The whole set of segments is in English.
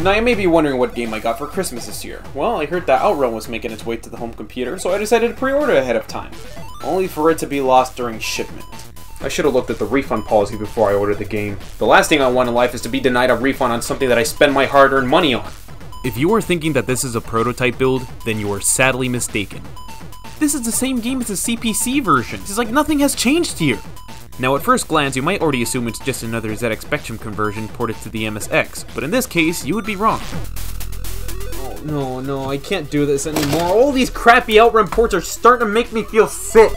Now you may be wondering what game I got for Christmas this year. Well, I heard that Outrun was making its way to the home computer, so I decided to pre-order ahead of time, only for it to be lost during shipment. I should have looked at the refund policy before I ordered the game. The last thing I want in life is to be denied a refund on something that I spend my hard-earned money on. If you are thinking that this is a prototype build, then you are sadly mistaken. This is the same game as the CPC version. It's like nothing has changed here. Now at first glance, you might already assume it's just another ZX Spectrum conversion ported to the MSX, but in this case, you would be wrong. Oh, no, no, I can't do this anymore. All these crappy Outrun ports are starting to make me feel sick.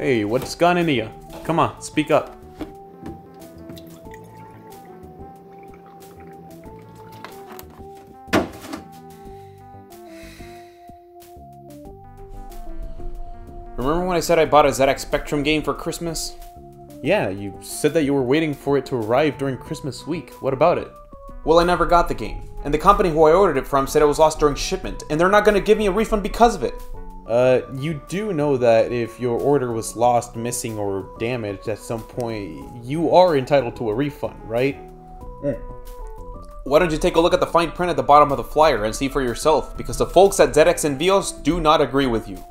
Hey, what's gone into you? Come on, speak up. Remember when I said I bought a ZX Spectrum game for Christmas? Yeah, you said that you were waiting for it to arrive during Christmas week. What about it? Well, I never got the game, and the company who I ordered it from said it was lost during shipment, and they're not going to give me a refund because of it. Uh, you do know that if your order was lost, missing, or damaged at some point, you are entitled to a refund, right? Why don't you take a look at the fine print at the bottom of the flyer and see for yourself, because the folks at ZX Envios do not agree with you.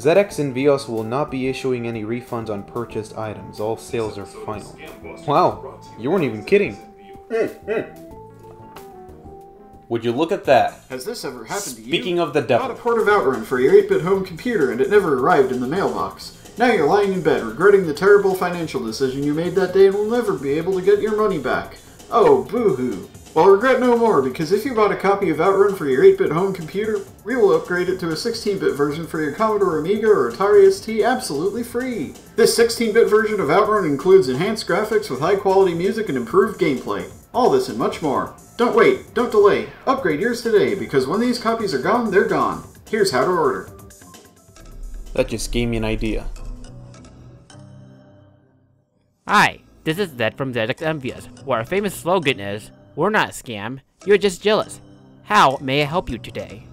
ZX Envios will not be issuing any refunds on purchased items. All sales are final. Wow, you weren't even kidding. Would you look at that? Has this ever happened to you? Speaking of the devil. Bought a port of Outrun for your 8-bit home computer and it never arrived in the mailbox. Now you're lying in bed regretting the terrible financial decision you made that day and will never be able to get your money back. Oh, boo-hoo. Well, regret no more, because if you bought a copy of Outrun for your 8-bit home computer, we will upgrade it to a 16-bit version for your Commodore Amiga or Atari ST absolutely free. This 16-bit version of Outrun includes enhanced graphics with high-quality music and improved gameplay. All this and much more. Don't wait, don't delay. Upgrade yours today, because when these copies are gone, they're gone. Here's how to order. That just gave me an idea. Hi, this is Zedd from ZX Envios, where our famous slogan is, We're not a scam, you're just jealous. How may I help you today?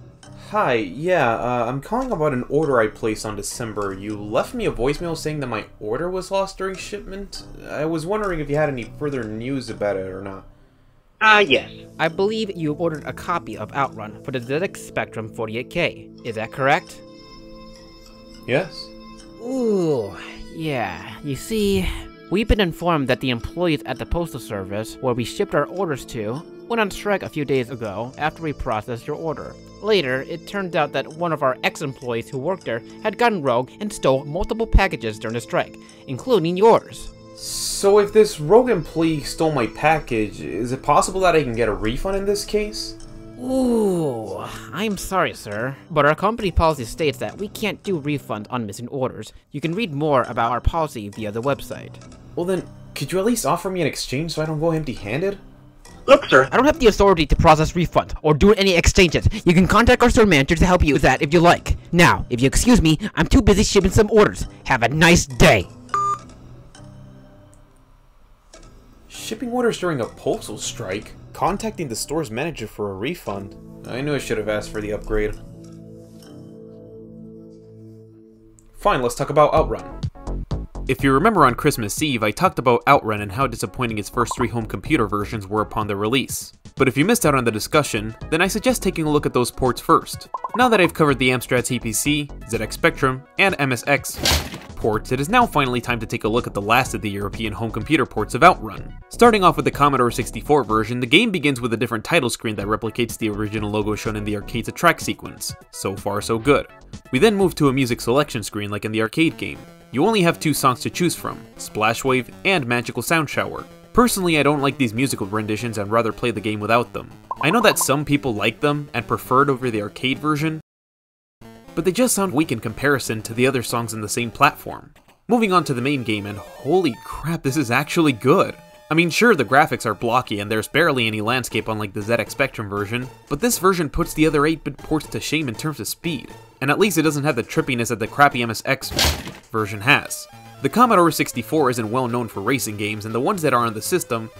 Hi, yeah, uh, I'm calling about an order I placed on December. You left me a voicemail saying that my order was lost during shipment. I was wondering if you had any further news about it or not. Ah, yes. I believe you ordered a copy of Outrun for the ZX Spectrum 48K. Is that correct? Yes? Ooh, yeah. You see, we've been informed that the employees at the Postal Service, where we shipped our orders to, went on strike a few days ago after we processed your order. Later, it turned out that one of our ex-employees who worked there had gotten rogue and stole multiple packages during the strike, including yours. So if this rogue employee stole my package, is it possible that I can get a refund in this case? Ooh, I'm sorry, sir, but our company policy states that we can't do refunds on missing orders. You can read more about our policy via the website. Well then, could you at least offer me an exchange so I don't go empty-handed? Look, sir, I don't have the authority to process refunds or do any exchanges. You can contact our store manager to help you with that if you like. Now, if you excuse me, I'm too busy shipping some orders. Have a nice day. Shipping orders during a postal strike? Contacting the store's manager for a refund? I knew I should have asked for the upgrade. Fine, let's talk about Outrun. If you remember on Christmas Eve, I talked about Outrun and how disappointing its first three home computer versions were upon their release. But if you missed out on the discussion, then I suggest taking a look at those ports first. Now that I've covered the Amstrad CPC, ZX Spectrum, and MSX, ports, it is now finally time to take a look at the last of the European home computer ports of Outrun. Starting off with the Commodore 64 version, the game begins with a different title screen that replicates the original logo shown in the arcade's track sequence. So far so good. We then move to a music selection screen like in the arcade game. You only have two songs to choose from, Splash Wave and Magical Sound Shower. Personally, I don't like these musical renditions and rather play the game without them. I know that some people like them and prefer it over the arcade version, but they just sound weak in comparison to the other songs in the same platform. Moving on to the main game, and holy crap, this is actually good. I mean, sure, the graphics are blocky and there's barely any landscape unlike the ZX Spectrum version, but this version puts the other 8-bit ports to shame in terms of speed. And at least it doesn't have the trippiness that the crappy MSX version has. The Commodore 64 isn't well known for racing games, and the ones that are on the system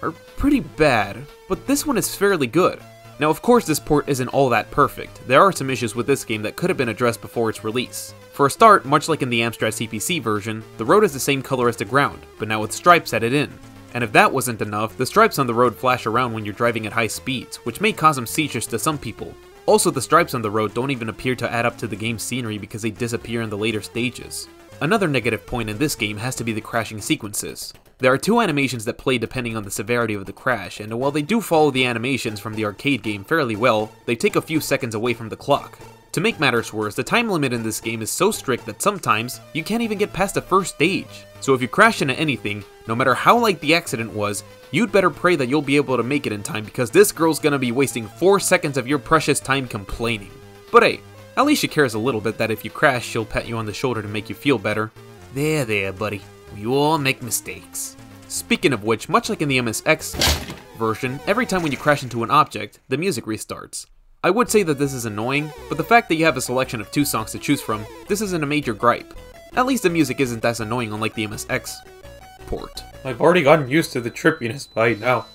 are pretty bad, but this one is fairly good. Now of course this port isn't all that perfect, there are some issues with this game that could have been addressed before its release. For a start, much like in the Amstrad CPC version, the road is the same color as the ground, but now with stripes added in. And if that wasn't enough, the stripes on the road flash around when you're driving at high speeds, which may cause some seizures to some people. Also, the stripes on the road don't even appear to add up to the game's scenery because they disappear in the later stages. Another negative point in this game has to be the crashing sequences. There are two animations that play depending on the severity of the crash, and while they do follow the animations from the arcade game fairly well, they take a few seconds away from the clock. To make matters worse, the time limit in this game is so strict that sometimes you can't even get past the first stage. So if you crash into anything, no matter how light the accident was, you'd better pray that you'll be able to make it in time because this girl's gonna be wasting 4 seconds of your precious time complaining. But hey, at least she cares a little bit that if you crash, she'll pat you on the shoulder to make you feel better. There, there, buddy. We all make mistakes. Speaking of which, much like in the MSX version, every time when you crash into an object, the music restarts. I would say that this is annoying, but the fact that you have a selection of two songs to choose from, this isn't a major gripe. At least the music isn't as annoying unlike the MSX port. I've already gotten used to the trippiness by now.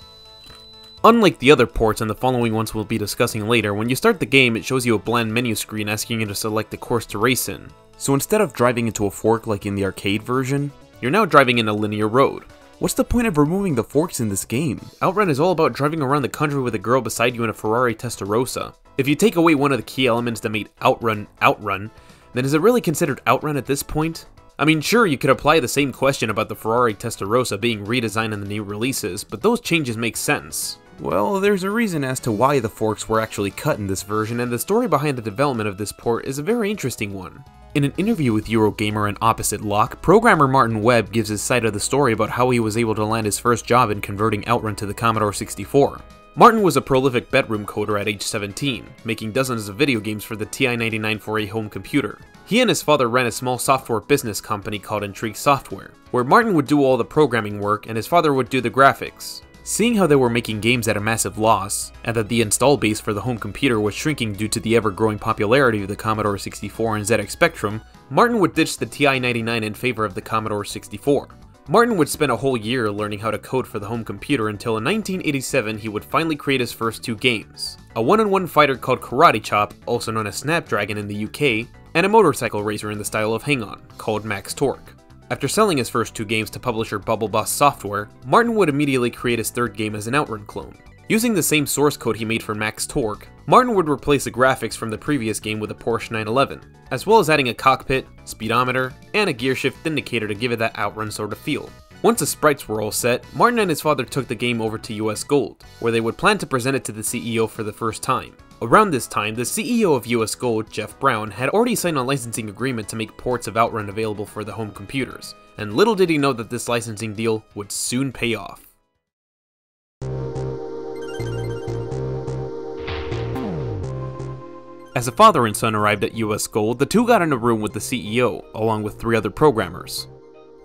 Unlike the other ports and the following ones we'll be discussing later, when you start the game it shows you a bland menu screen asking you to select the course to race in. So instead of driving into a fork like in the arcade version, you're now driving in a linear road. What's the point of removing the forks in this game? Outrun is all about driving around the country with a girl beside you in a Ferrari Testarossa. If you take away one of the key elements that made Outrun Outrun, then is it really considered Outrun at this point? I mean, sure, you could apply the same question about the Ferrari Testarossa being redesigned in the new releases, but those changes make sense. Well, there's a reason as to why the forks were actually cut in this version, and the story behind the development of this port is a very interesting one. In an interview with Eurogamer and Opposite Lock, programmer Martin Webb gives his side of the story about how he was able to land his first job in converting Outrun to the Commodore 64. Martin was a prolific bedroom coder at age 17, making dozens of video games for the TI-99/4A home computer. He and his father ran a small software business company called Intrigue Software, where Martin would do all the programming work and his father would do the graphics. Seeing how they were making games at a massive loss, and that the install base for the home computer was shrinking due to the ever-growing popularity of the Commodore 64 and ZX Spectrum, Martin would ditch the TI-99 in favor of the Commodore 64. Martin would spend a whole year learning how to code for the home computer until in 1987 he would finally create his first two games. A one-on-one fighter called Karate Chop, also known as Snapdragon in the UK, and a motorcycle racer in the style of Hang On, called Max Torque. After selling his first two games to publisher Bubble Bus Software, Martin would immediately create his third game as an Outrun clone. Using the same source code he made for Max Torque, Martin would replace the graphics from the previous game with a Porsche 911, as well as adding a cockpit, speedometer, and a gearshift indicator to give it that Outrun sort of feel. Once the sprites were all set, Martin and his father took the game over to US Gold, where they would plan to present it to the CEO for the first time. Around this time, the CEO of US Gold, Geoff Brown, had already signed a licensing agreement to make ports of Outrun available for the home computers, and little did he know that this licensing deal would soon pay off. As a father and son arrived at US Gold, the two got in a room with the CEO, along with three other programmers.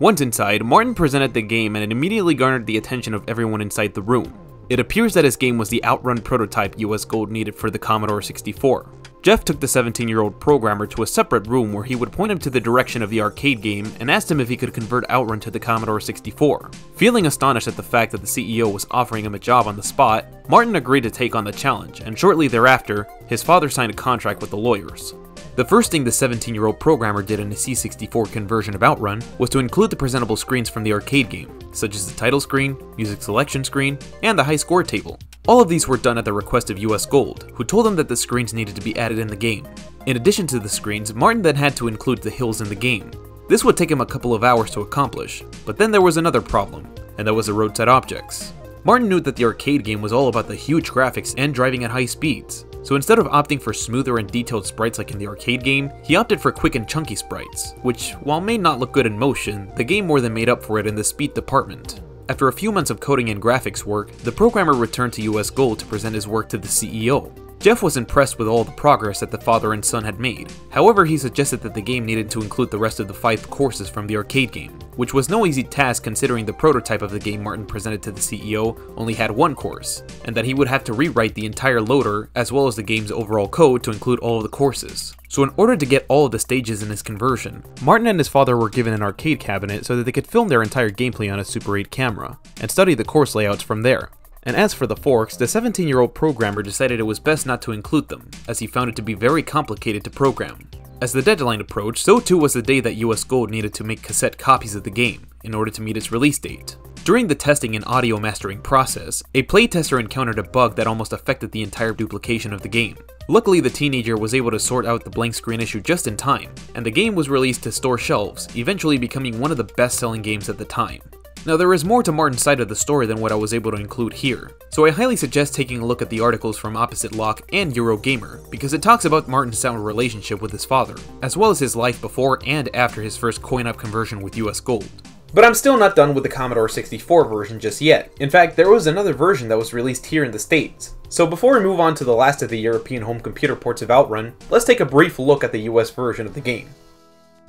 Once inside, Martin presented the game and it immediately garnered the attention of everyone inside the room. It appears that his game was the Outrun prototype US Gold needed for the Commodore 64. Geoff took the 17 year old programmer to a separate room where he would point him to the direction of the arcade game and asked him if he could convert Outrun to the Commodore 64. Feeling astonished at the fact that the CEO was offering him a job on the spot, Martin agreed to take on the challenge, and shortly thereafter, his father signed a contract with the lawyers. The first thing the 17 year old programmer did in a C64 conversion of Outrun was to include the presentable screens from the arcade game, such as the title screen, music selection screen, and the high score table. All of these were done at the request of US Gold, who told him that the screens needed to be added in the game. In addition to the screens, Martin then had to include the hills in the game. This would take him a couple of hours to accomplish, but then there was another problem, and that was the roadside objects. Martin knew that the arcade game was all about the huge graphics and driving at high speeds, so instead of opting for smoother and detailed sprites like in the arcade game, he opted for quick and chunky sprites, which, while may not look good in motion, the game more than made up for it in the speed department. After a few months of coding and graphics work, the programmer returned to US Gold to present his work to the CEO, Geoff was impressed with all the progress that the father and son had made. However, he suggested that the game needed to include the rest of the five courses from the arcade game, which was no easy task considering the prototype of the game Martin presented to the CEO only had one course, and that he would have to rewrite the entire loader as well as the game's overall code to include all of the courses. So in order to get all of the stages in his conversion, Martin and his father were given an arcade cabinet so that they could film their entire gameplay on a Super 8 camera, and study the course layouts from there. And as for the forks, the 17 year old programmer decided it was best not to include them, as he found it to be very complicated to program. As the deadline approached, so too was the day that US Gold needed to make cassette copies of the game, in order to meet its release date. During the testing and audio mastering process, a playtester encountered a bug that almost affected the entire duplication of the game. Luckily, the teenager was able to sort out the blank screen issue just in time, and the game was released to store shelves, eventually becoming one of the best selling games at the time. Now there is more to Martin's side of the story than what I was able to include here, so I highly suggest taking a look at the articles from Opposite Lock and Eurogamer, because it talks about Martin's sound relationship with his father, as well as his life before and after his first coin-op conversion with US Gold. But I'm still not done with the Commodore 64 version just yet. In fact, there was another version that was released here in the States. So before we move on to the last of the European home computer ports of Outrun, let's take a brief look at the US version of the game.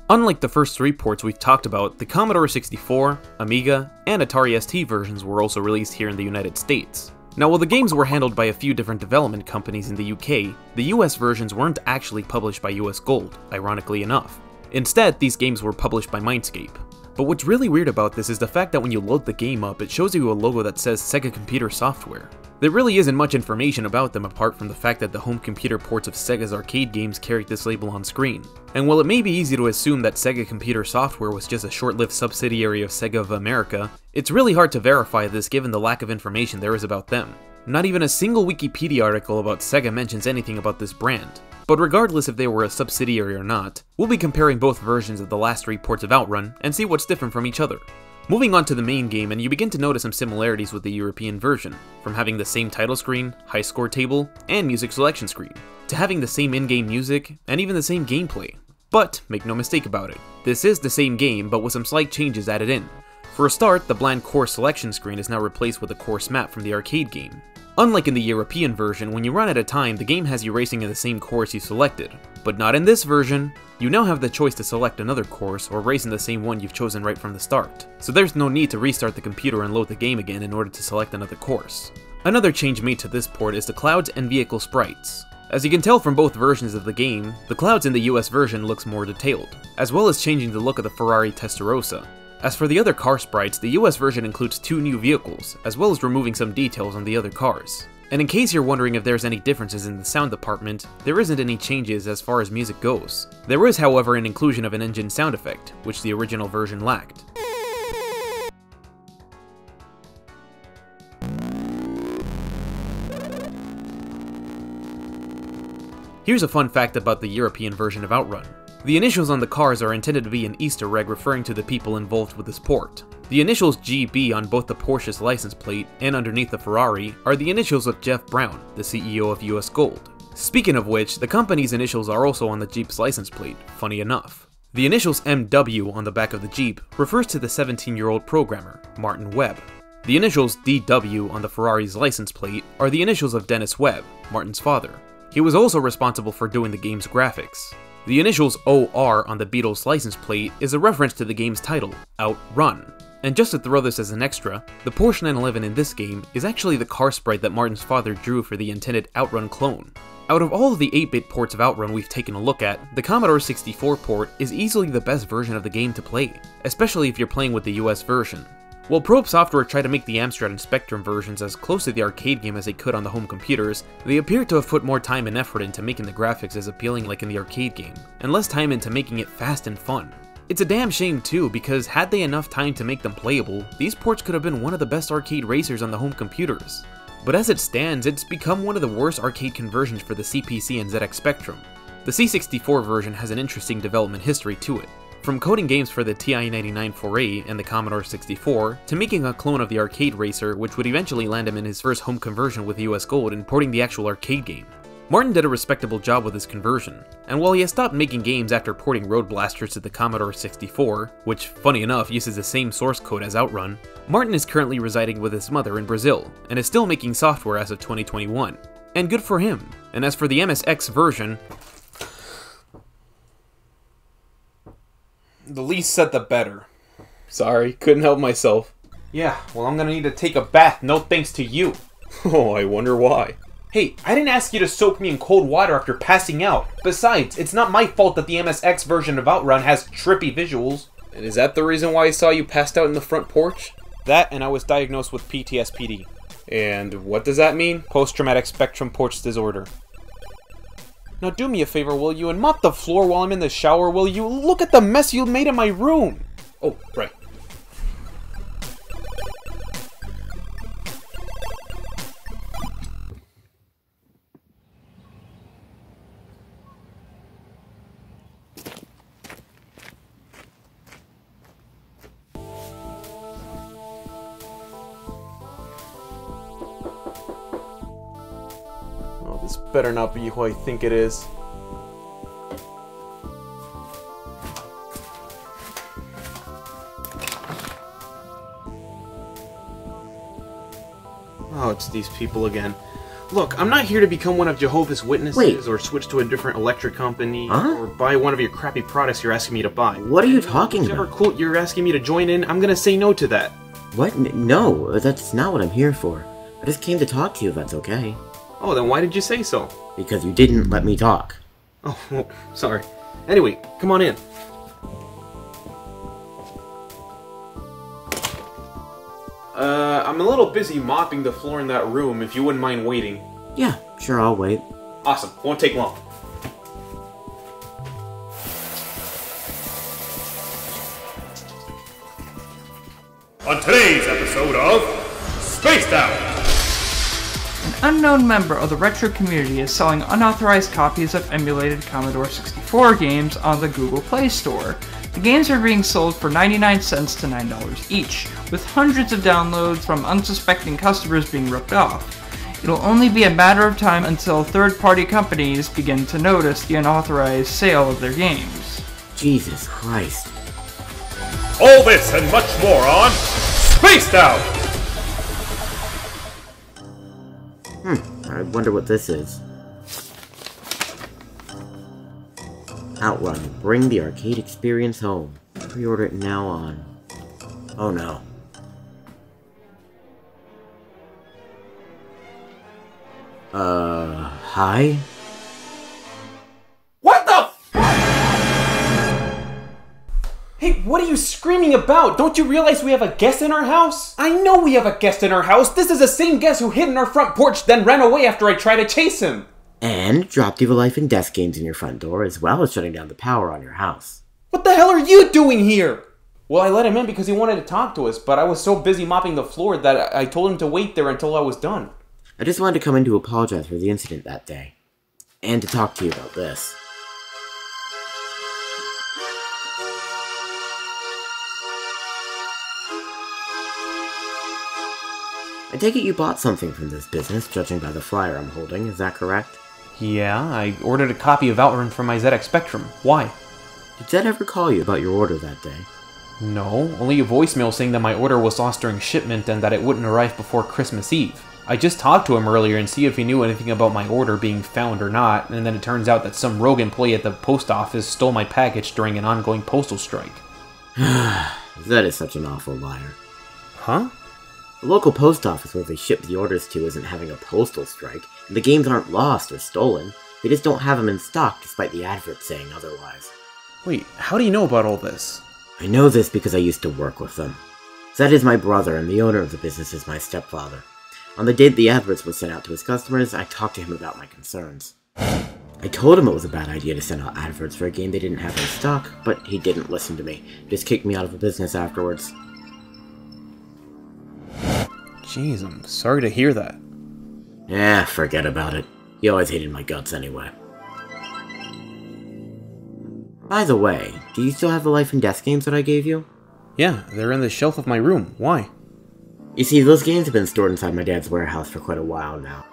Unlike the first three ports we've talked about, the Commodore 64, Amiga, and Atari ST versions were also released here in the United States. Now while the games were handled by a few different development companies in the UK, the US versions weren't actually published by US Gold, ironically enough. Instead, these games were published by Mindscape. But what's really weird about this is the fact that when you load the game up, it shows you a logo that says Sega Computer Software. There really isn't much information about them apart from the fact that the home computer ports of Sega's arcade games carried this label on screen. And while it may be easy to assume that Sega Computer Software was just a short-lived subsidiary of Sega of America, it's really hard to verify this given the lack of information there is about them. Not even a single Wikipedia article about Sega mentions anything about this brand. But regardless if they were a subsidiary or not, we'll be comparing both versions of the last three ports of Outrun and see what's different from each other. Moving on to the main game, and you begin to notice some similarities with the European version, from having the same title screen, high score table, and music selection screen, to having the same in-game music, and even the same gameplay. But, make no mistake about it, this is the same game, but with some slight changes added in. For a start, the bland course selection screen is now replaced with a course map from the arcade game, Unlike in the European version, when you run at a time, the game has you racing in the same course you selected. But not in this version. You now have the choice to select another course, or race in the same one you've chosen right from the start. So there's no need to restart the computer and load the game again in order to select another course. Another change made to this port is the clouds and vehicle sprites. As you can tell from both versions of the game, the clouds in the US version looks more detailed, as well as changing the look of the Ferrari Testarossa. As for the other car sprites, the US version includes two new vehicles, as well as removing some details on the other cars. And in case you're wondering if there's any differences in the sound department, there isn't any changes as far as music goes. There is however an inclusion of an engine sound effect, which the original version lacked. Here's a fun fact about the European version of Outrun. The initials on the cars are intended to be an Easter egg referring to the people involved with this port. The initials GB on both the Porsche's license plate and underneath the Ferrari are the initials of Geoff Brown, the CEO of US Gold. Speaking of which, the company's initials are also on the Jeep's license plate, funny enough. The initials MW on the back of the Jeep refers to the 17-year-old programmer, Martin Webb. The initials DW on the Ferrari's license plate are the initials of Dennis Webb, Martin's father. He was also responsible for doing the game's graphics. The initials OR on the Beetle's license plate is a reference to the game's title, Outrun. And just to throw this as an extra, the Porsche 911 in this game is actually the car sprite that Martin's father drew for the intended Outrun clone. Out of all of the 8-bit ports of Outrun we've taken a look at, the Commodore 64 port is easily the best version of the game to play, especially if you're playing with the US version. While Probe Software tried to make the Amstrad and Spectrum versions as close to the arcade game as they could on the home computers, they appear to have put more time and effort into making the graphics as appealing like in the arcade game, and less time into making it fast and fun. It's a damn shame too, because had they enough time to make them playable, these ports could have been one of the best arcade racers on the home computers. But as it stands, it's become one of the worst arcade conversions for the CPC and ZX Spectrum. The C64 version has an interesting development history to it. From coding games for the TI-99 4A and the Commodore 64, to making a clone of the arcade racer which would eventually land him in his first home conversion with US Gold and porting the actual arcade game. Martin did a respectable job with his conversion, and while he has stopped making games after porting Road Blasters to the Commodore 64, which, funny enough, uses the same source code as Outrun, Martin is currently residing with his mother in Brazil, and is still making software as of 2021. And good for him. And as for the MSX version, The least said the better. Sorry, couldn't help myself. Yeah, well, I'm gonna need to take a bath, no thanks to you. oh, I wonder why. Hey, I didn't ask you to soak me in cold water after passing out. Besides, it's not my fault that the MSX version of Outrun has trippy visuals. And is that the reason why I saw you passed out in the front porch? That, and I was diagnosed with PTSD. And what does that mean? Post-traumatic spectrum porch disorder. Now do me a favor, will you, and mop the floor while I'm in the shower, will you? Look at the mess you made in my room! Oh, right. This better not be who I think it is. Oh, it's these people again. Look, I'm not here to become one of Jehovah's Witnesses Wait. or switch to a different electric company Huh? or buy one of your crappy products you're asking me to buy. What are you talking Whichever about? cult you're asking me to join in, I'm gonna say no to that. What? No, that's not what I'm here for. I just came to talk to you if that's okay. Oh, then why did you say so? Because you didn't let me talk. Oh, well, sorry. Anyway, come on in. Uh, I'm a little busy mopping the floor in that room if you wouldn't mind waiting. Yeah, sure, I'll wait. Awesome, won't take long. On today's episode of Spaced Out! An unknown member of the retro community is selling unauthorized copies of emulated Commodore 64 games on the Google Play Store. The games are being sold for 99 cents to $9 each, with hundreds of downloads from unsuspecting customers being ripped off. It'll only be a matter of time until third party companies begin to notice the unauthorized sale of their games. Jesus Christ. All this and much more on Spaced Out! I wonder what this is. Outrun. Bring the arcade experience home. Pre-order it now on. Oh no. Uh, hi? Hey, what are you screaming about? Don't you realize we have a guest in our house? I know we have a guest in our house. This is the same guest who hid in our front porch, then ran away after I tried to chase him. And dropped Evil Life and Death games in your front door, as well as shutting down the power on your house. What the hell are you doing here? Well, I let him in because he wanted to talk to us, but I was so busy mopping the floor that I I told him to wait there until I was done. I just wanted to come in to apologize for the incident that day. And to talk to you about this. I take it you bought something from this business, judging by the flyer I'm holding, is that correct? Yeah, I ordered a copy of Outrun for my ZX Spectrum. Why? Did Zedd ever call you about your order that day? No, only a voicemail saying that my order was lost during shipment and that it wouldn't arrive before Christmas Eve. I just talked to him earlier and see if he knew anything about my order being found or not, and then it turns out that some rogue employee at the post office stole my package during an ongoing postal strike. Zedd is such an awful liar. Huh? The local post office where they ship the orders to isn't having a postal strike, and the games aren't lost or stolen. They just don't have them in stock despite the adverts saying otherwise. Wait, how do you know about all this? I know this because I used to work with them. Zedd is my brother, and the owner of the business is my stepfather. On the day the adverts were sent out to his customers, I talked to him about my concerns. I told him it was a bad idea to send out adverts for a game they didn't have in stock, but he didn't listen to me. Just kicked me out of the business afterwards. Jeez, I'm sorry to hear that. Eh, forget about it. He always hated my guts anyway. By the way, do you still have the Life and Death games that I gave you? Yeah, they're in the shelf of my room. Why? You see, those games have been stored inside my dad's warehouse for quite a while now.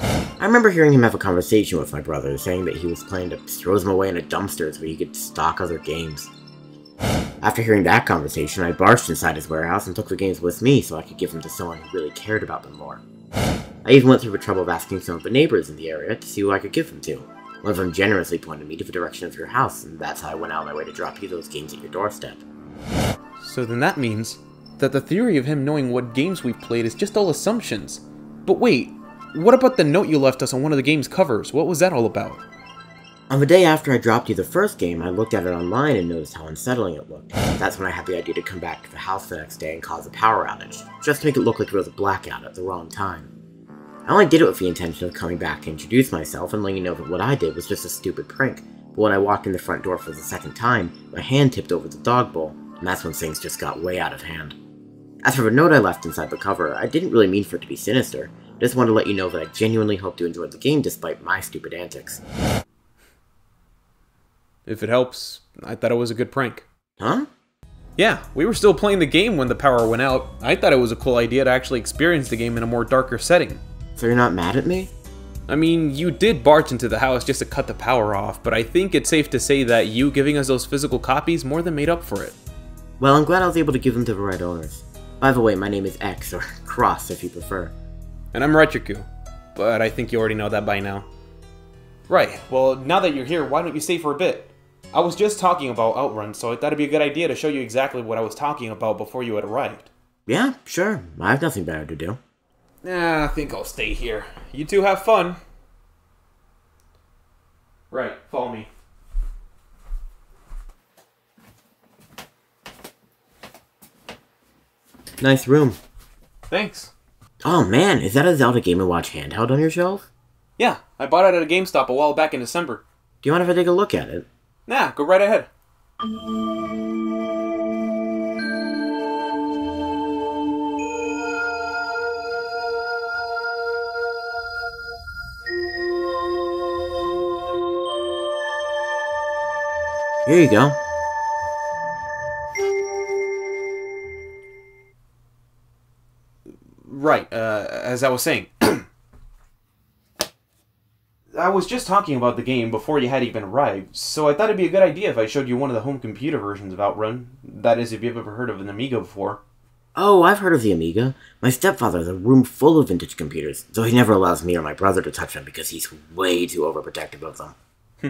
I remember hearing him have a conversation with my brother, saying that he was planning to throw them away in a dumpster so he could stock other games. After hearing that conversation, I barged inside his warehouse and took the games with me so I could give them to someone who really cared about them more. I even went through the trouble of asking some of the neighbors in the area to see who I could give them to. One of them generously pointed me to the direction of your house, and that's how I went out of my way to drop you those games at your doorstep. So then that means that the theory of him knowing what games we've played is just all assumptions. But wait, what about the note you left us on one of the game's covers? What was that all about? On the day after I dropped you the first game, I looked at it online and noticed how unsettling it looked. That's when I had the idea to come back to the house the next day and cause a power outage, just to make it look like it was a blackout at the wrong time. I only did it with the intention of coming back to introduce myself and letting you know that what I did was just a stupid prank, but when I walked in the front door for the second time, my hand tipped over the dog bowl, and that's when things just got way out of hand. As for the note I left inside the cover, I didn't really mean for it to be sinister, I just wanted to let you know that I genuinely hope you enjoyed the game despite my stupid antics. If it helps, I thought it was a good prank. Huh? Yeah, we were still playing the game when the power went out. I thought it was a cool idea to actually experience the game in a more darker setting. So you're not mad at me? I mean, you did barge into the house just to cut the power off, but I think it's safe to say that you giving us those physical copies more than made up for it. Well, I'm glad I was able to give them to the right owners. By the way, my name is X, or Cross if you prefer. And I'm Retriku, but I think you already know that by now. Right, well, now that you're here, why don't you stay for a bit? I was just talking about Outrun, so I thought it'd be a good idea to show you exactly what I was talking about before you had arrived. Yeah, sure. I have nothing better to do. Yeah, I think I'll stay here. You two have fun. Right, follow me. Nice room. Thanks. Oh man, is that a Zelda Game & Watch handheld on your shelf? Yeah, I bought it at a GameStop a while back in December. Do you mind if I take a look at it? Nah, go right ahead. Here you go. Right, uh, as I was saying. I was just talking about the game before you had even arrived, so I thought it'd be a good idea if I showed you one of the home computer versions of Outrun. That is, if you've ever heard of an Amiga before. Oh, I've heard of the Amiga. My stepfather has a room full of vintage computers, though he never allows me or my brother to touch them because he's way too overprotective of them. Hmm.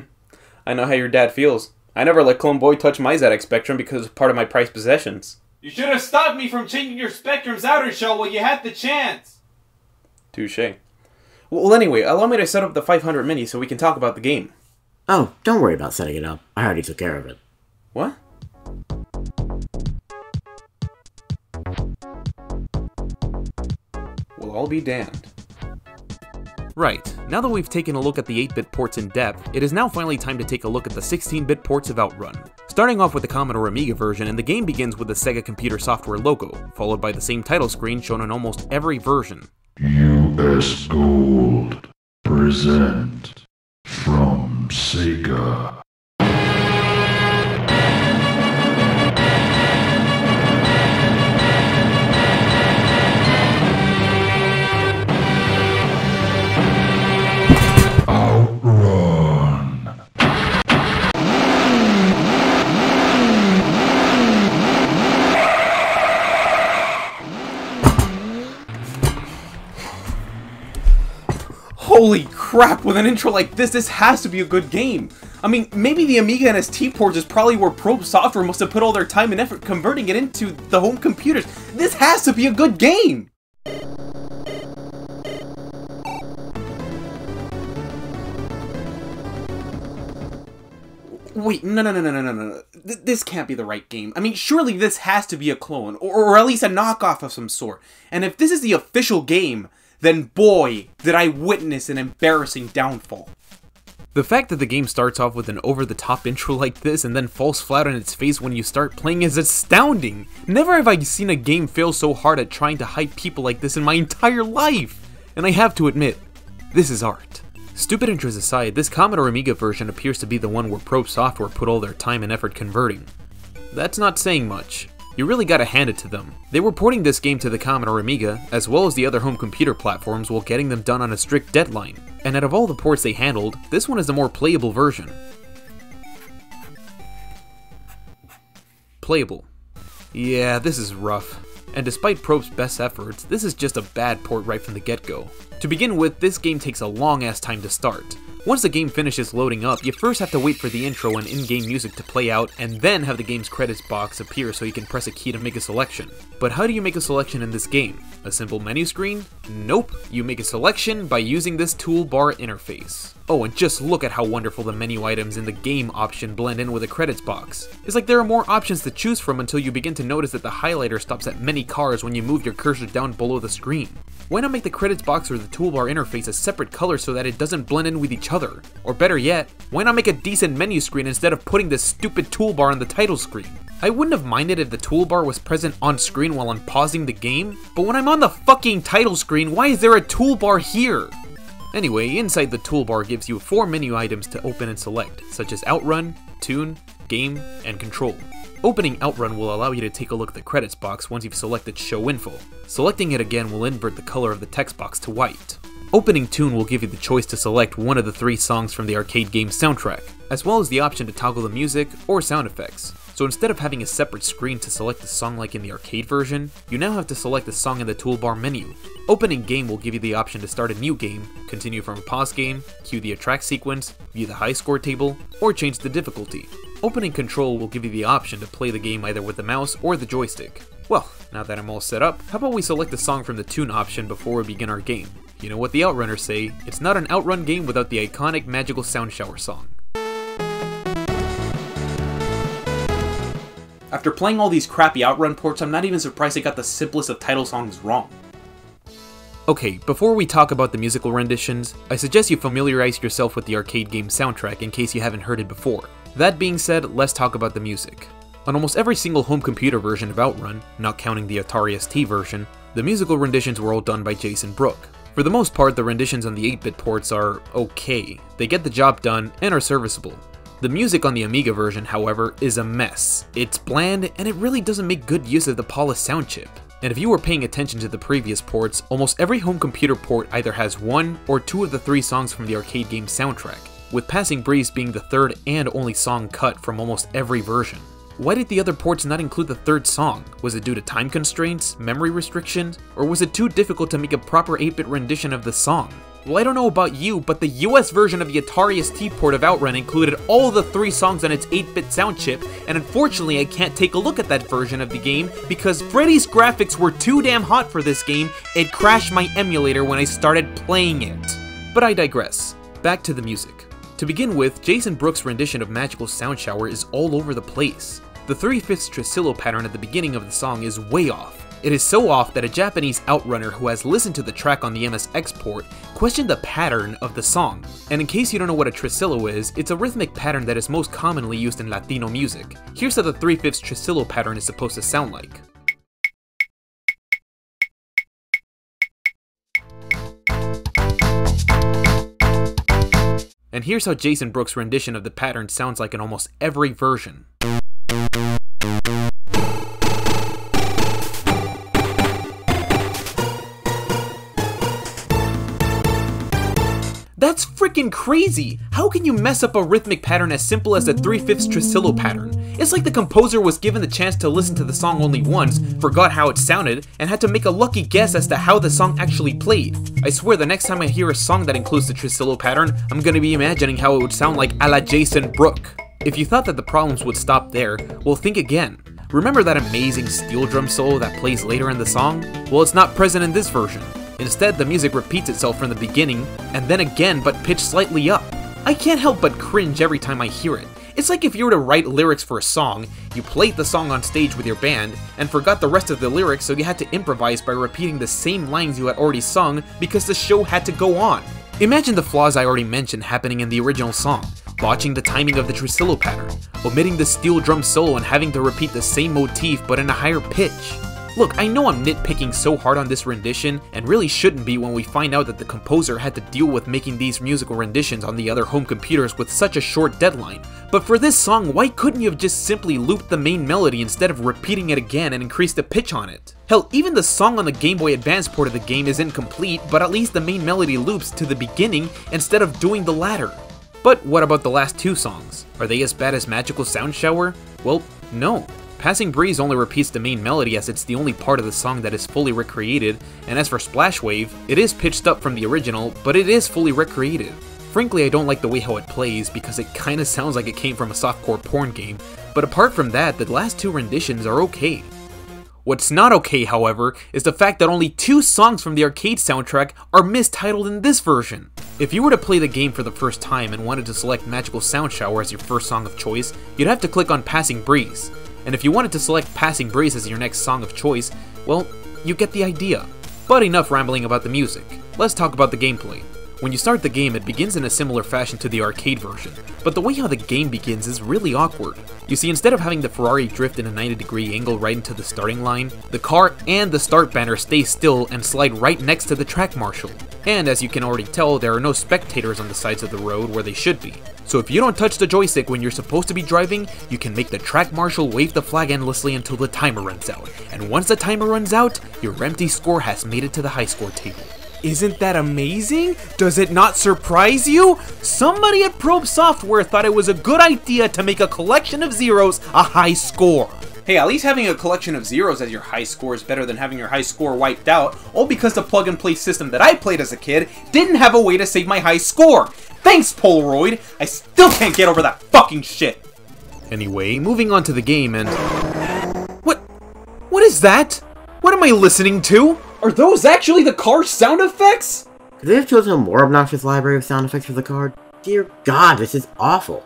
I know how your dad feels. I never let Clone Boy touch my ZX Spectrum because it's part of my prized possessions. You should have stopped me from changing your Spectrum's outer shell while you had the chance. Touche. Well, anyway, allow me to set up the 500 mini so we can talk about the game. Oh, don't worry about setting it up. I already took care of it. What? Well, I'll be damned. Right, now that we've taken a look at the 8-bit ports in depth, it is now finally time to take a look at the 16-bit ports of Outrun. Starting off with the Commodore Amiga version, and the game begins with the Sega Computer Software logo, followed by the same title screen shown on almost every version. US Gold present from Sega. Holy crap, with an intro like this, this has to be a good game. I mean, maybe the Amiga and ST ports is probably where Probe Software must have put all their time and effort converting it into the home computers. This has to be a good game! Wait, no, no, no, no, no, no, no. Th- this can't be the right game. I mean, surely this has to be a clone, or, or at least a knockoff of some sort. And if this is the official game, then boy, did I witness an embarrassing downfall. The fact that the game starts off with an over the top intro like this and then falls flat on its face when you start playing is astounding! Never have I seen a game fail so hard at trying to hype people like this in my entire life! And I have to admit, this is art. Stupid intros aside, this Commodore Amiga version appears to be the one where Probe Software put all their time and effort converting. That's not saying much. You really gotta hand it to them. They were porting this game to the Commodore Amiga, as well as the other home computer platforms while getting them done on a strict deadline. And out of all the ports they handled, this one is the more playable version. Playable. Yeah, this is rough. And despite Probe's best efforts, this is just a bad port right from the get-go. To begin with, this game takes a long ass time to start. Once the game finishes loading up, you first have to wait for the intro and in-game music to play out, and then have the game's credits box appear so you can press a key to make a selection. But how do you make a selection in this game? A simple menu screen? Nope, you make a selection by using this toolbar interface. Oh, and just look at how wonderful the menu items in the game option blend in with the credits box. It's like there are more options to choose from until you begin to notice that the highlighter stops at many cars when you move your cursor down below the screen. Why not make the credits box or the toolbar interface a separate color so that it doesn't blend in with each other? Or better yet, why not make a decent menu screen instead of putting this stupid toolbar on the title screen? I wouldn't have minded if the toolbar was present on screen while I'm pausing the game, but when I'm on the fucking title screen, why is there a toolbar here? Anyway, inside the toolbar gives you four menu items to open and select, such as Outrun, Tune, Game, and Control. Opening Outrun will allow you to take a look at the credits box once you've selected Show Info. Selecting it again will invert the color of the text box to white. Opening Tune will give you the choice to select one of the three songs from the arcade game soundtrack, as well as the option to toggle the music or sound effects. So instead of having a separate screen to select the song like in the arcade version, you now have to select the song in the toolbar menu. Opening Game will give you the option to start a new game, continue from a pause game, cue the attract sequence, view the high score table, or change the difficulty. Opening Control will give you the option to play the game either with the mouse or the joystick. Well, now that I'm all set up, how about we select the song from the tune option before we begin our game? You know what the Outrunners say, it's not an Outrun game without the iconic Magical Sound Shower song. After playing all these crappy Outrun ports, I'm not even surprised they got the simplest of title songs wrong. Okay, before we talk about the musical renditions, I suggest you familiarize yourself with the arcade game soundtrack in case you haven't heard it before. That being said, let's talk about the music. On almost every single home computer version of Outrun, not counting the Atari ST version, the musical renditions were all done by Jason Brooke. For the most part, the renditions on the 8-bit ports are okay, they get the job done and are serviceable. The music on the Amiga version, however, is a mess. It's bland, and it really doesn't make good use of the polished sound chip. And if you were paying attention to the previous ports, almost every home computer port either has one or two of the three songs from the arcade game soundtrack, with Passing Breeze being the third and only song cut from almost every version. Why did the other ports not include the third song? Was it due to time constraints, memory restrictions, or was it too difficult to make a proper 8-bit rendition of the song? Well, I don't know about you, but the US version of the Atari ST port of Outrun included all the three songs on its 8-bit sound chip, and unfortunately I can't take a look at that version of the game because Freddy's graphics were too damn hot for this game, it crashed my emulator when I started playing it. But I digress. Back to the music. To begin with, Jason Brooke's rendition of Magical Sound Shower is all over the place. The 3 5 Tresillo pattern at the beginning of the song is way off, it is so off that a Japanese outrunner who has listened to the track on the MSX port questioned the pattern of the song. And in case you don't know what a tresillo is, it's a rhythmic pattern that is most commonly used in Latino music. Here's how the 3 5 tresillo pattern is supposed to sound like. And here's how Jason Brooke's rendition of the pattern sounds like in almost every version. Freaking crazy! How can you mess up a rhythmic pattern as simple as a 3 5 tresillo pattern? It's like the composer was given the chance to listen to the song only once, forgot how it sounded, and had to make a lucky guess as to how the song actually played. I swear the next time I hear a song that includes the tresillo pattern, I'm gonna be imagining how it would sound like a la Jason Brooke. If you thought that the problems would stop there, well think again. Remember that amazing steel drum solo that plays later in the song? Well, it's not present in this version. Instead, the music repeats itself from the beginning, and then again but pitched slightly up. I can't help but cringe every time I hear it. It's like if you were to write lyrics for a song, you played the song on stage with your band, and forgot the rest of the lyrics so you had to improvise by repeating the same lines you had already sung because the show had to go on. Imagine the flaws I already mentioned happening in the original song, botching the timing of the tresillo pattern, omitting the steel drum solo and having to repeat the same motif but in a higher pitch. Look, I know I'm nitpicking so hard on this rendition, and really shouldn't be when we find out that the composer had to deal with making these musical renditions on the other home computers with such a short deadline. But for this song, why couldn't you have just simply looped the main melody instead of repeating it again and increased the pitch on it? Hell, even the song on the Game Boy Advance port of the game is incomplete, but at least the main melody loops to the beginning instead of doing the latter. But what about the last two songs? Are they as bad as Magical Sound Shower? Well, no. Passing Breeze only repeats the main melody as it's the only part of the song that is fully recreated, and as for Splash Wave, it is pitched up from the original, but it is fully recreated. Frankly, I don't like the way how it plays because it kinda sounds like it came from a softcore porn game, but apart from that, the last two renditions are okay. What's not okay, however, is the fact that only two songs from the arcade soundtrack are mistitled in this version. If you were to play the game for the first time and wanted to select Magical Sound Shower as your first song of choice, you'd have to click on Passing Breeze. And if you wanted to select Passing Breeze as your next song of choice, well, you get the idea. But enough rambling about the music. Let's talk about the gameplay. When you start the game, it begins in a similar fashion to the arcade version, but the way how the game begins is really awkward. You see, instead of having the Ferrari drift in a 90 degree angle right into the starting line, the car and the start banner stay still and slide right next to the track marshal. And as you can already tell, there are no spectators on the sides of the road where they should be. So if you don't touch the joystick when you're supposed to be driving, you can make the track marshal wave the flag endlessly until the timer runs out. And once the timer runs out, your empty score has made it to the high score table. Isn't that amazing? Does it not surprise you? Somebody at Probe Software thought it was a good idea to make a collection of zeros a high score. Hey, at least having a collection of zeros as your high score is better than having your high score wiped out, all because the plug and play system that I played as a kid didn't have a way to save my high score. Thanks, Polaroid! I still can't get over that fucking shit! Anyway, moving on to the game and... What? What is that? What am I listening to? Are those actually the car sound effects? Could they have chosen a more obnoxious library of sound effects for the card? Dear God, this is awful.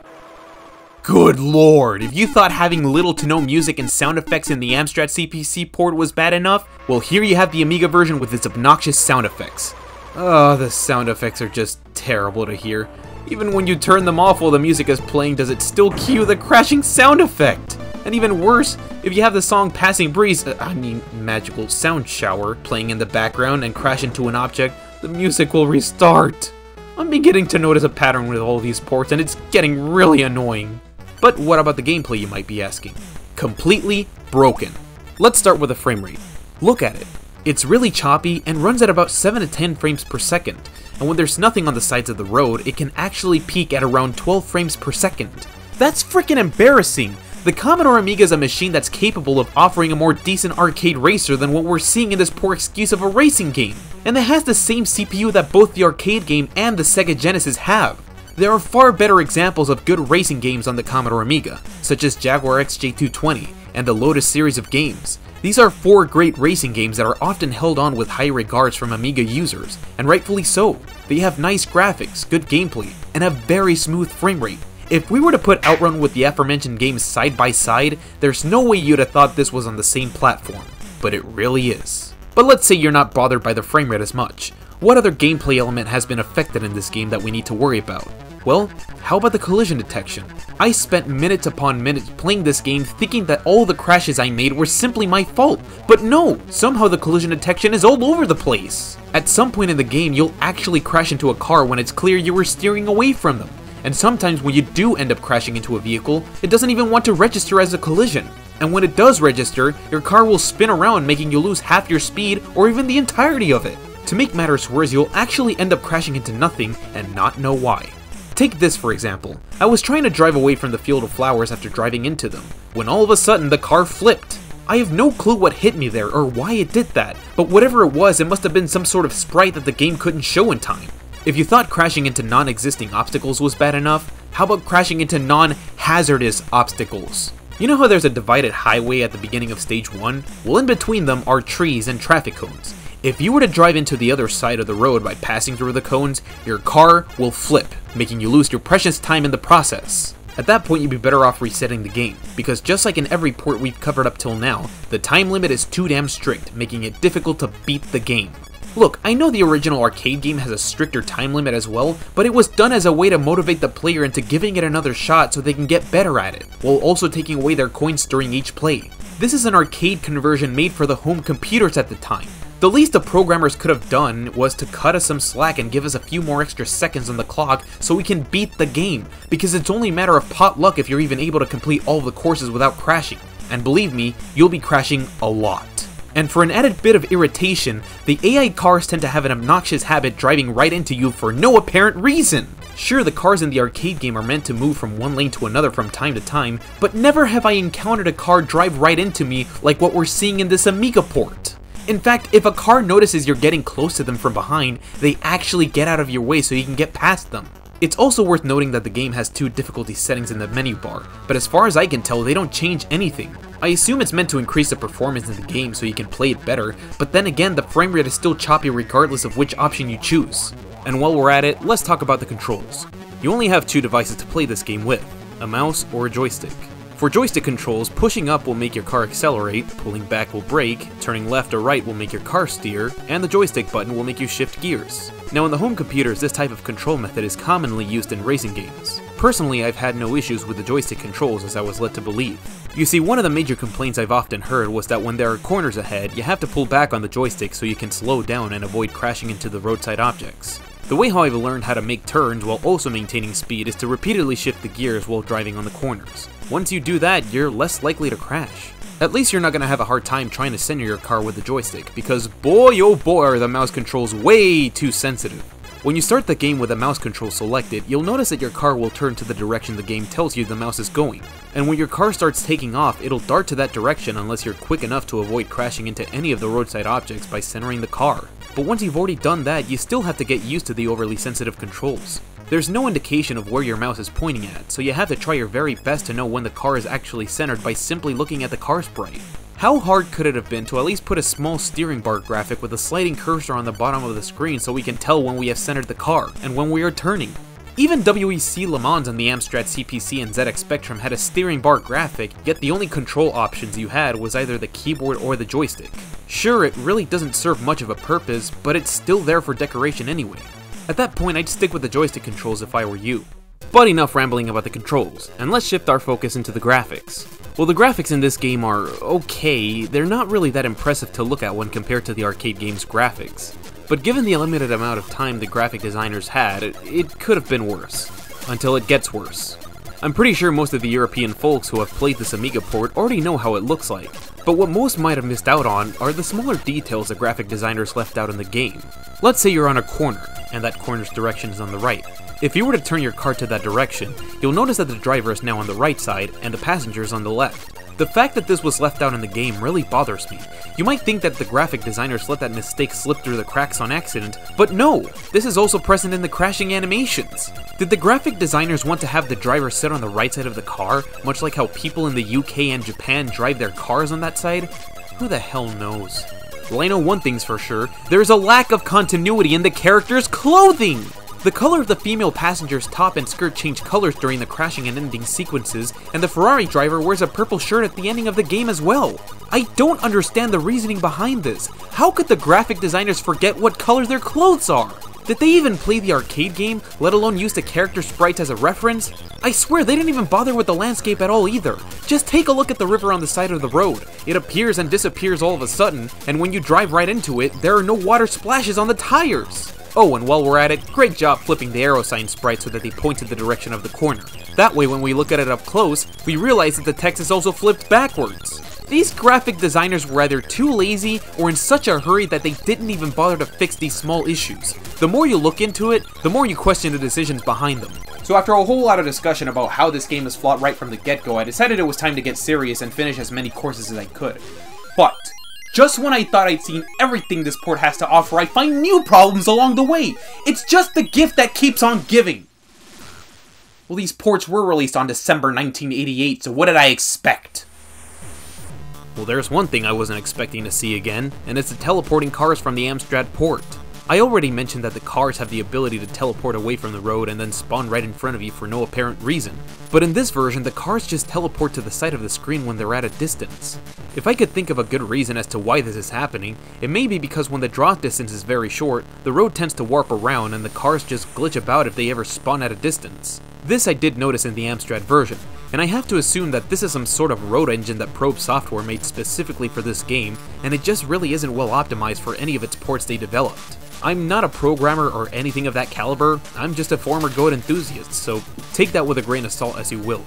Good lord, if you thought having little to no music and sound effects in the Amstrad CPC port was bad enough, well here you have the Amiga version with its obnoxious sound effects. Oh, the sound effects are just terrible to hear. Even when you turn them off while the music is playing, does it still cue the crashing sound effect? And even worse, if you have the song Passing Breeze, uh, I mean Magical Sound Shower, playing in the background and crash into an object, the music will restart. I'm beginning to notice a pattern with all these ports and it's getting really annoying. But what about the gameplay you might be asking? Completely broken. Let's start with the frame rate. Look at it. It's really choppy and runs at about 7 to 10 frames per second, and when there's nothing on the sides of the road, it can actually peak at around 12 frames per second. That's freaking embarrassing! The Commodore Amiga is a machine that's capable of offering a more decent arcade racer than what we're seeing in this poor excuse of a racing game, and it has the same CPU that both the arcade game and the Sega Genesis have. There are far better examples of good racing games on the Commodore Amiga, such as Jaguar XJ220 and the Lotus series of games. These are four great racing games that are often held on with high regards from Amiga users, and rightfully so. They have nice graphics, good gameplay, and a very smooth frame rate. If we were to put Outrun with the aforementioned games side by side, there's no way you'd have thought this was on the same platform, but it really is. But let's say you're not bothered by the frame rate as much. What other gameplay element has been affected in this game that we need to worry about? Well, how about the collision detection? I spent minutes upon minutes playing this game thinking that all the crashes I made were simply my fault, but no, somehow the collision detection is all over the place. At some point in the game, you'll actually crash into a car when it's clear you were steering away from them. And sometimes when you do end up crashing into a vehicle, it doesn't even want to register as a collision. And when it does register, your car will spin around making you lose half your speed or even the entirety of it. To make matters worse, you'll actually end up crashing into nothing and not know why. Take this for example. I was trying to drive away from the field of flowers after driving into them, when all of a sudden the car flipped. I have no clue what hit me there or why it did that, but whatever it was, it must have been some sort of sprite that the game couldn't show in time. If you thought crashing into non-existing obstacles was bad enough, how about crashing into non-hazardous obstacles? You know how there's a divided highway at the beginning of stage 1? Well in between them are trees and traffic cones. If you were to drive into the other side of the road by passing through the cones, your car will flip, making you lose your precious time in the process. At that point, you'd be better off resetting the game, because just like in every port we've covered up till now, the time limit is too damn strict, making it difficult to beat the game. Look, I know the original arcade game has a stricter time limit as well, but it was done as a way to motivate the player into giving it another shot so they can get better at it, while also taking away their coins during each play. This is an arcade conversion made for the home computers at the time. The least the programmers could have done was to cut us some slack and give us a few more extra seconds on the clock so we can beat the game, because it's only a matter of pot luck if you're even able to complete all the courses without crashing. And believe me, you'll be crashing a lot. And for an added bit of irritation, the AI cars tend to have an obnoxious habit driving right into you for no apparent reason. Sure, the cars in the arcade game are meant to move from one lane to another from time to time, but never have I encountered a car drive right into me like what we're seeing in this Amiga port. In fact, if a car notices you're getting close to them from behind, they actually get out of your way so you can get past them. It's also worth noting that the game has two difficulty settings in the menu bar, but as far as I can tell, they don't change anything. I assume it's meant to increase the performance in the game so you can play it better, but then again, the frame rate is still choppy regardless of which option you choose. And while we're at it, let's talk about the controls. You only have two devices to play this game with, a mouse or a joystick. For joystick controls, pushing up will make your car accelerate, pulling back will brake, turning left or right will make your car steer, and the joystick button will make you shift gears. Now in the home computers, this type of control method is commonly used in racing games. Personally, I've had no issues with the joystick controls as I was led to believe. You see, one of the major complaints I've often heard was that when there are corners ahead, you have to pull back on the joystick so you can slow down and avoid crashing into the roadside objects. The way how I've learned how to make turns while also maintaining speed is to repeatedly shift the gears while driving on the corners. Once you do that, you're less likely to crash. At least you're not to have a hard time trying to center your car with the joystick, because boy oh boy are the mouse controls way too sensitive. When you start the game with the mouse control selected, you'll notice that your car will turn to the direction the game tells you the mouse is going. And when your car starts taking off, it'll dart to that direction unless you're quick enough to avoid crashing into any of the roadside objects by centering the car. But once you've already done that, you still have to get used to the overly sensitive controls. There's no indication of where your mouse is pointing at, so you have to try your very best to know when the car is actually centered by simply looking at the car sprite. How hard could it have been to at least put a small steering bar graphic with a sliding cursor on the bottom of the screen so we can tell when we have centered the car, and when we are turning? Even WEC Le Mans on the Amstrad CPC and ZX Spectrum had a steering bar graphic, yet the only control options you had was either the keyboard or the joystick. Sure, it really doesn't serve much of a purpose, but it's still there for decoration anyway. At that point, I'd stick with the joystick controls if I were you. But enough rambling about the controls, and let's shift our focus into the graphics. Well, the graphics in this game are okay, they're not really that impressive to look at when compared to the arcade game's graphics. But given the limited amount of time the graphic designers had, it, it could have been worse. Until it gets worse. I'm pretty sure most of the European folks who have played this Amiga port already know how it looks like, but what most might have missed out on are the smaller details the graphic designers left out in the game. Let's say you're on a corner, and that corner's direction is on the right. If you were to turn your car to that direction, you'll notice that the driver is now on the right side and the passenger is on the left. The fact that this was left out in the game really bothers me. You might think that the graphic designers let that mistake slip through the cracks on accident, but no! This is also present in the crashing animations! Did the graphic designers want to have the driver sit on the right side of the car, much like how people in the UK and Japan drive their cars on that side? Who the hell knows? Well, I know one thing's for sure, there's a lack of continuity in the character's clothing! The color of the female passenger's top and skirt change colors during the crashing and ending sequences, and the Ferrari driver wears a purple shirt at the ending of the game as well. I don't understand the reasoning behind this. How could the graphic designers forget what color their clothes are? Did they even play the arcade game, let alone use the character sprites as a reference? I swear they didn't even bother with the landscape at all either. Just take a look at the river on the side of the road. It appears and disappears all of a sudden, and when you drive right into it, there are no water splashes on the tires. Oh, and while we're at it, great job flipping the arrow sign sprite so that they point in the direction of the corner. That way, when we look at it up close, we realize that the text is also flipped backwards. These graphic designers were either too lazy or in such a hurry that they didn't even bother to fix these small issues. The more you look into it, the more you question the decisions behind them. So after a whole lot of discussion about how this game is flawed right from the get-go, I decided it was time to get serious and finish as many courses as I could. But, just when I thought I'd seen everything this port has to offer, I find new problems along the way. It's just the gift that keeps on giving. Well, these ports were released on December 1988, so what did I expect? Well, there's one thing I wasn't expecting to see again, and it's the teleporting cars from the Amstrad port. I already mentioned that the cars have the ability to teleport away from the road and then spawn right in front of you for no apparent reason. But in this version, the cars just teleport to the side of the screen when they're at a distance. If I could think of a good reason as to why this is happening, it may be because when the drop distance is very short, the road tends to warp around and the cars just glitch about if they ever spawn at a distance. This I did notice in the Amstrad version, and I have to assume that this is some sort of road engine that Probe Software made specifically for this game, and it just really isn't well optimized for any of its ports they developed. I'm not a programmer or anything of that caliber, I'm just a former Goat enthusiast, so take that with a grain of salt as you will.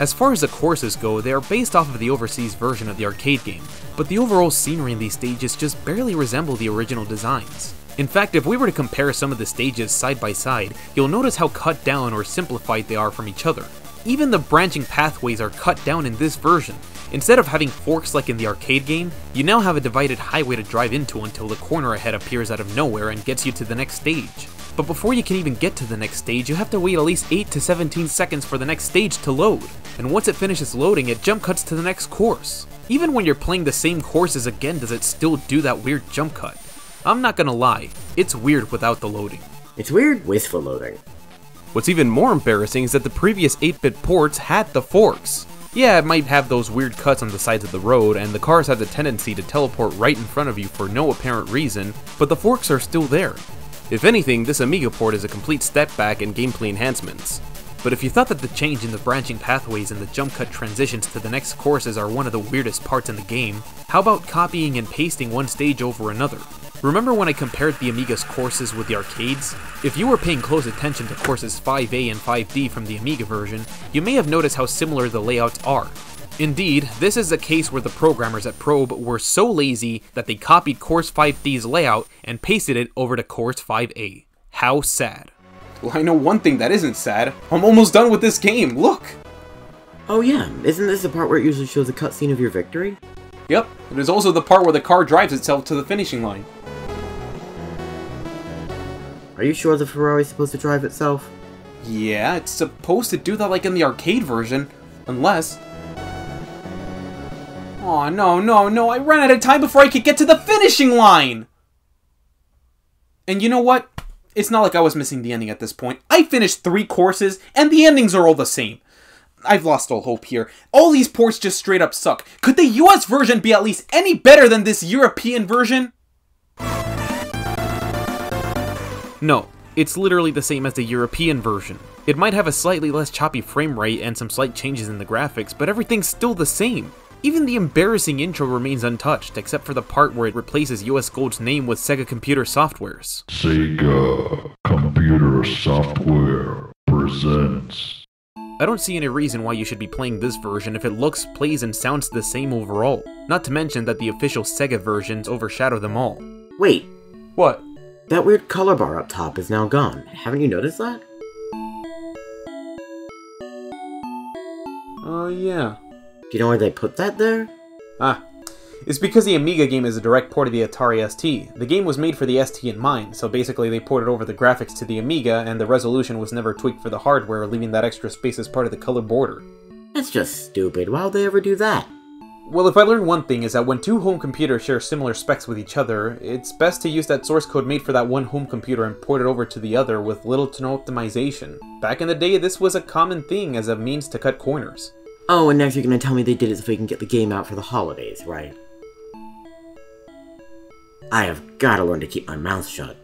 As far as the courses go, they are based off of the overseas version of the arcade game, but the overall scenery in these stages just barely resemble the original designs. In fact, if we were to compare some of the stages side by side, you'll notice how cut down or simplified they are from each other. Even the branching pathways are cut down in this version. Instead of having forks like in the arcade game, you now have a divided highway to drive into until the corner ahead appears out of nowhere and gets you to the next stage. But before you can even get to the next stage, you have to wait at least 8 to 17 seconds for the next stage to load. And once it finishes loading, it jump cuts to the next course. Even when you're playing the same courses again, does it still do that weird jump cut? I'm not gonna lie, it's weird without the loading. It's weird wasteful loading. What's even more embarrassing is that the previous 8-bit ports had the forks. Yeah, it might have those weird cuts on the sides of the road, and the cars have the tendency to teleport right in front of you for no apparent reason, but the forks are still there. If anything, this Amiga port is a complete step back in gameplay enhancements. But if you thought that the change in the branching pathways and the jump cut transitions to the next courses are one of the weirdest parts in the game, how about copying and pasting one stage over another? Remember when I compared the Amiga's courses with the arcades? If you were paying close attention to courses 5A and 5D from the Amiga version, you may have noticed how similar the layouts are. Indeed, this is a case where the programmers at Probe were so lazy that they copied Course 5D's layout and pasted it over to Course 5A. How sad. Well, I know one thing that isn't sad. I'm almost done with this game, look! Oh yeah, isn't this the part where it usually shows a cutscene of your victory? Yep, it is also the part where the car drives itself to the finishing line. Are you sure the Ferrari is supposed to drive itself? Yeah, it's supposed to do that like in the arcade version, unless... Oh no, no, no, I ran out of time before I could get to the finishing line! And you know what? It's not like I was missing the ending at this point. I finished three courses, and the endings are all the same. I've lost all hope here. All these ports just straight up suck. Could the US version be at least any better than this European version? No, it's literally the same as the European version. It might have a slightly less choppy frame rate and some slight changes in the graphics, but everything's still the same. Even the embarrassing intro remains untouched, except for the part where it replaces US Gold's name with Sega Computer Softwares. Sega Computer Software presents. I don't see any reason why you should be playing this version if it looks, plays, and sounds the same overall. Not to mention that the official Sega versions overshadow them all. Wait, What? that weird color bar up top is now gone. Haven't you noticed that? Oh, uh, yeah. Do you know why they put that there? Ah. It's because the Amiga game is a direct port of the Atari ST. The game was made for the ST in mind, so basically they ported over the graphics to the Amiga, and the resolution was never tweaked for the hardware, leaving that extra space as part of the color border. That's just stupid. Why would they ever do that? Well, if I learned one thing is that when two home computers share similar specs with each other, it's best to use that source code made for that one home computer and port it over to the other with little to no optimization. Back in the day, this was a common thing as a means to cut corners. Oh, and next you're gonna tell me they did it so we can get the game out for the holidays, right? I have gotta learn to keep my mouth shut.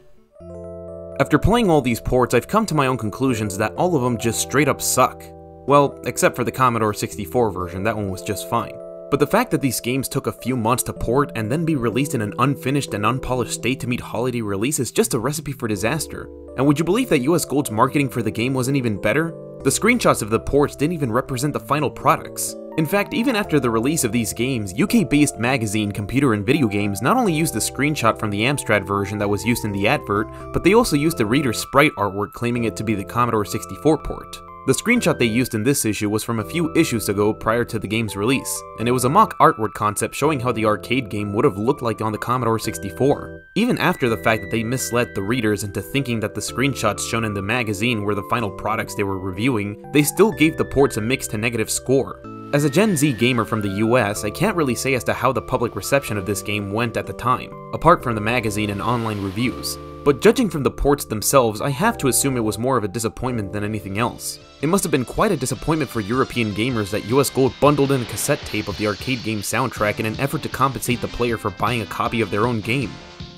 After playing all these ports, I've come to my own conclusions that all of them just straight up suck. Well, except for the Commodore 64 version, that one was just fine. But the fact that these games took a few months to port and then be released in an unfinished and unpolished state to meet holiday release is just a recipe for disaster. And would you believe that US Gold's marketing for the game wasn't even better? The screenshots of the ports didn't even represent the final products. In fact, even after the release of these games, UK-based magazine Computer and Video Games not only used the screenshot from the Amstrad version that was used in the advert, but they also used the reader sprite artwork claiming it to be the Commodore 64 port. The screenshot they used in this issue was from a few issues ago prior to the game's release, and it was a mock artwork concept showing how the arcade game would have looked like on the Commodore 64. Even after the fact that they misled the readers into thinking that the screenshots shown in the magazine were the final products they were reviewing, they still gave the ports a mixed to negative score. As a Gen Z gamer from the US, I can't really say as to how the public reception of this game went at the time, apart from the magazine and online reviews. But judging from the ports themselves, I have to assume it was more of a disappointment than anything else. It must have been quite a disappointment for European gamers that US Gold bundled in a cassette tape of the arcade game soundtrack in an effort to compensate the player for buying a copy of their own game.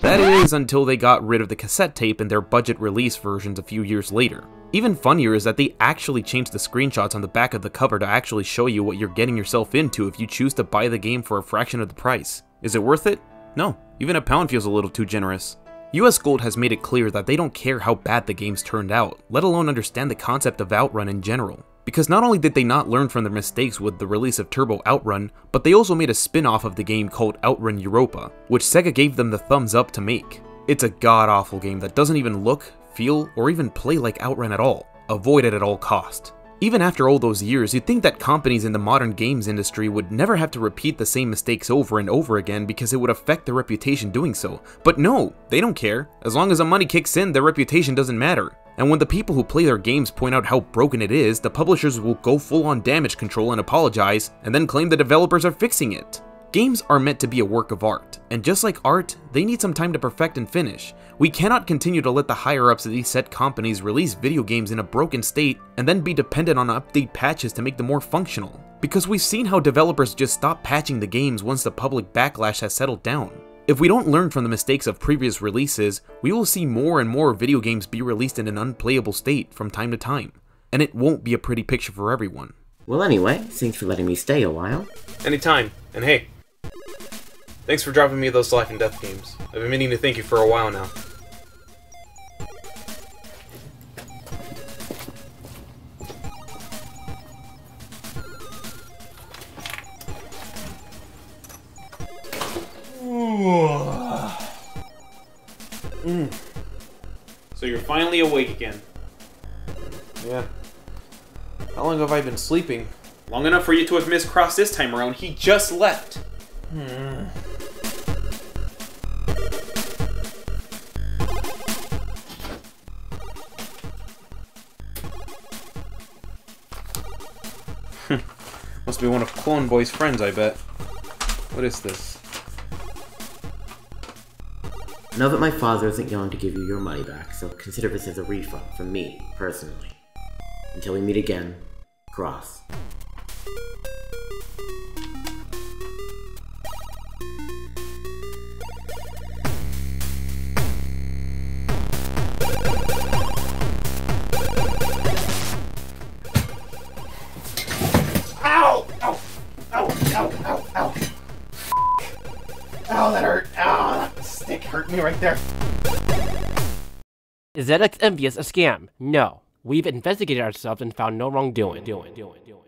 That is, until they got rid of the cassette tape in their budget release versions a few years later. Even funnier is that they actually changed the screenshots on the back of the cover to actually show you what you're getting yourself into if you choose to buy the game for a fraction of the price. Is it worth it? No, even a pound feels a little too generous. US Gold has made it clear that they don't care how bad the games turned out, let alone understand the concept of Outrun in general. Because not only did they not learn from their mistakes with the release of Turbo Outrun, but they also made a spin-off of the game called Outrun Europa, which Sega gave them the thumbs up to make. It's a god-awful game that doesn't even look, feel, or even play like Outrun at all. Avoid it at all cost. Even after all those years, you'd think that companies in the modern games industry would never have to repeat the same mistakes over and over again because it would affect their reputation doing so. But no, they don't care. As long as the money kicks in, their reputation doesn't matter. And when the people who play their games point out how broken it is, the publishers will go full on damage control and apologize, and then claim the developers are fixing it. Games are meant to be a work of art, and just like art, they need some time to perfect and finish. We cannot continue to let the higher ups of these set companies release video games in a broken state and then be dependent on update patches to make them more functional. Because we've seen how developers just stop patching the games once the public backlash has settled down. If we don't learn from the mistakes of previous releases, we will see more and more video games be released in an unplayable state from time to time, and it won't be a pretty picture for everyone. Well, anyway, thanks for letting me stay a while. Anytime, and hey, thanks for dropping me those life and death games. I've been meaning to thank you for a while now. Mm. So you're finally awake again. Yeah. How long have I been sleeping? Long enough for you to have missed Cross this time around. He just left. Hmm. Must be one of Clone Boy's friends, I bet. What is this? Know that my father isn't going to give you your money back, so consider this as a refund from me, personally. Until we meet again, Cross. Is ZX Envios a scam? No. We've investigated ourselves and found no wrongdoing. Doing, doing, doing.